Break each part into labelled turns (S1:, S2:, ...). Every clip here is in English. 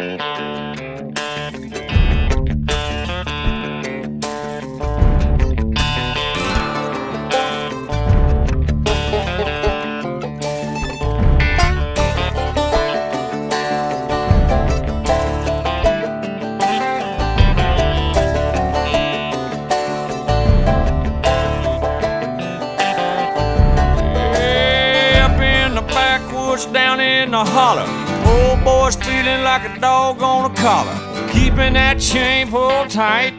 S1: Música down in the holler. Old boy's feeling like a dog on a collar. Keeping that chain pulled tight.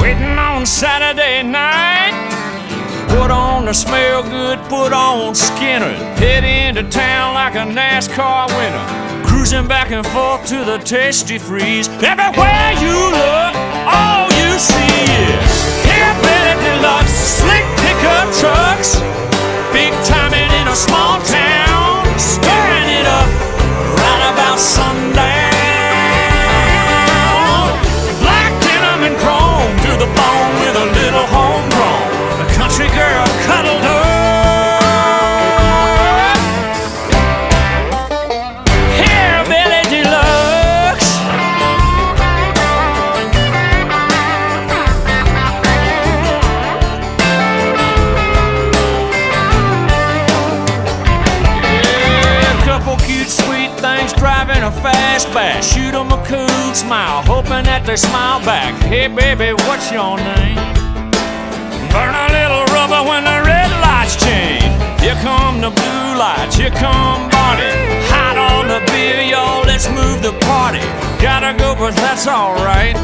S1: Waiting on Saturday night. Put on the smell good, put on Skinner. Head into town like a NASCAR winner. Cruising back and forth to the Tastee-Freez. Everywhere you look, a fastback. Shoot 'em a cool smile, hoping that they smile back. Hey, baby, what's your name? Burn a little rubber when the red lights change. Here come the blue lights, here come Barney. Hot on the beer, y'all, let's move the party. Gotta go, but that's alright.